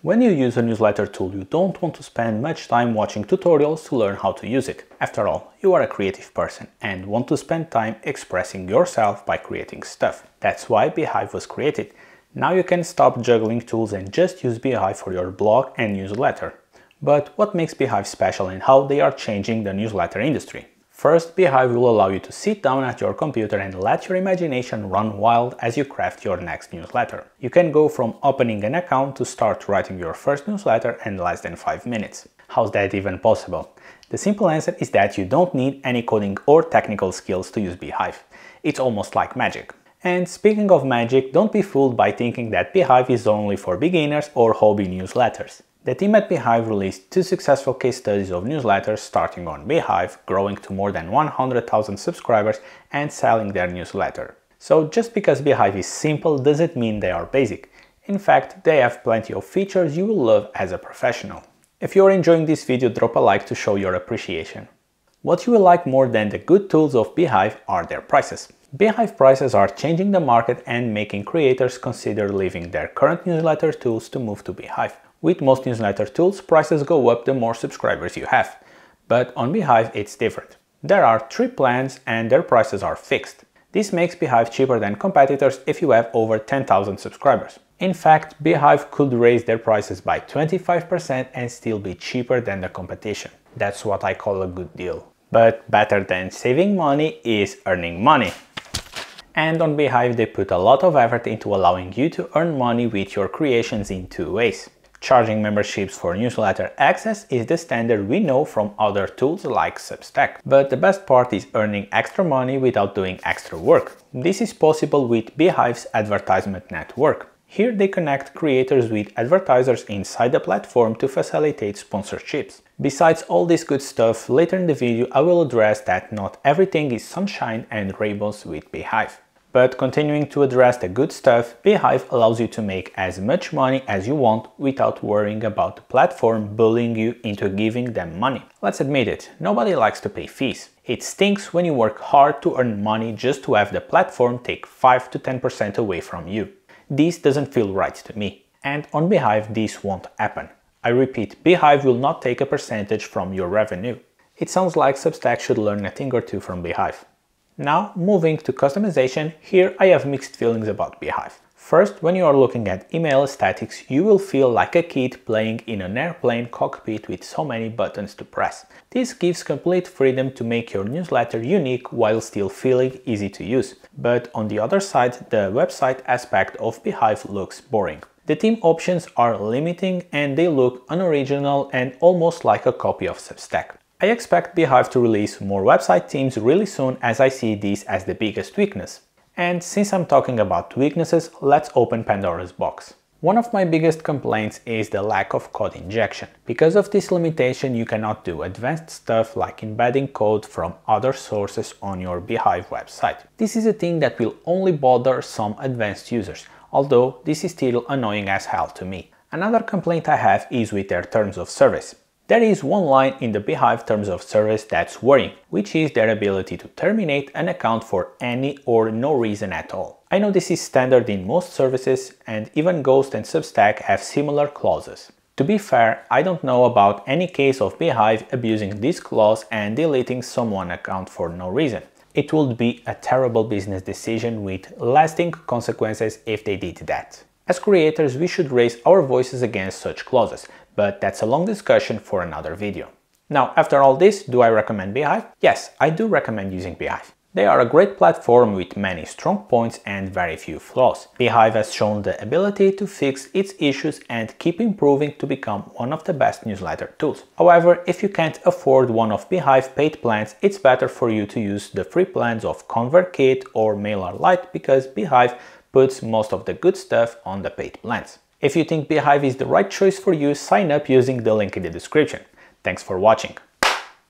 When you use a newsletter tool, you don't want to spend much time watching tutorials to learn how to use it. After all, you are a creative person and want to spend time expressing yourself by creating stuff. That's why Beehiiv was created. Now you can stop juggling tools and just use Beehiiv for your blog and newsletter. But what makes Beehiiv special and how they are changing the newsletter industry? First, Beehiiv will allow you to sit down at your computer and let your imagination run wild as you craft your next newsletter. You can go from opening an account to start writing your first newsletter in less than 5 minutes. How's that even possible? The simple answer is that you don't need any coding or technical skills to use Beehiiv. It's almost like magic. And speaking of magic, don't be fooled by thinking that Beehiiv is only for beginners or hobby newsletters. The team at Beehiiv released two successful case studies of newsletters starting on Beehiiv, growing to more than 100,000 subscribers and selling their newsletter. So just because Beehiiv is simple doesn't mean they are basic. In fact, they have plenty of features you will love as a professional. If you're enjoying this video, drop a like to show your appreciation. What you will like more than the good tools of Beehiiv are their prices. Beehiiv prices are changing the market and making creators consider leaving their current newsletter tools to move to Beehiiv. With most newsletter tools, prices go up the more subscribers you have. But on Beehiiv it's different. There are three plans and their prices are fixed. This makes Beehiiv cheaper than competitors if you have over 10,000 subscribers. In fact, Beehiiv could raise their prices by 25% and still be cheaper than the competition. That's what I call a good deal. But better than saving money is earning money. And on Beehiiv they put a lot of effort into allowing you to earn money with your creations in two ways. Charging memberships for newsletter access is the standard we know from other tools like Substack. But the best part is earning extra money without doing extra work. This is possible with Beehiiv's advertisement network. Here they connect creators with advertisers inside the platform to facilitate sponsorships. Besides all this good stuff, later in the video I will address that not everything is sunshine and rainbows with Beehiiv. But continuing to address the good stuff, Beehiiv allows you to make as much money as you want without worrying about the platform bullying you into giving them money. Let's admit it, nobody likes to pay fees. It stinks when you work hard to earn money just to have the platform take 5 to 10% away from you. This doesn't feel right to me. And on Beehiiv this won't happen. I repeat, Beehiiv will not take a percentage from your revenue. It sounds like Substack should learn a thing or two from Beehiiv. Now, moving to customization, here I have mixed feelings about Beehiiv. First, when you are looking at email aesthetics, you will feel like a kid playing in an airplane cockpit with so many buttons to press. This gives complete freedom to make your newsletter unique while still feeling easy to use. But on the other side, the website aspect of Beehiiv looks boring. The theme options are limiting and they look unoriginal and almost like a copy of Substack. I expect Beehiiv to release more website themes really soon as I see this as the biggest weakness. And since I'm talking about weaknesses, let's open Pandora's box. One of my biggest complaints is the lack of code injection. Because of this limitation, you cannot do advanced stuff like embedding code from other sources on your Beehiiv website. This is a thing that will only bother some advanced users, although this is still annoying as hell to me. Another complaint I have is with their terms of service. There is one line in the Beehiiv terms of service that's worrying, which is their ability to terminate an account for any or no reason at all. I know this is standard in most services and even Ghost and Substack have similar clauses. To be fair, I don't know about any case of Beehiiv abusing this clause and deleting someone account for no reason. It would be a terrible business decision with lasting consequences if they did that. As creators, we should raise our voices against such clauses, but that's a long discussion for another video. Now, after all this, do I recommend Beehiiv? Yes, I do recommend using Beehiiv. They are a great platform with many strong points and very few flaws. Beehiiv has shown the ability to fix its issues and keep improving to become one of the best newsletter tools. However, if you can't afford one of Beehiiv paid plans, it's better for you to use the free plans of ConvertKit or MailerLite because Beehiiv puts most of the good stuff on the paid plans. If you think Beehiiv is the right choice for you, sign up using the link in the description. Thanks for watching.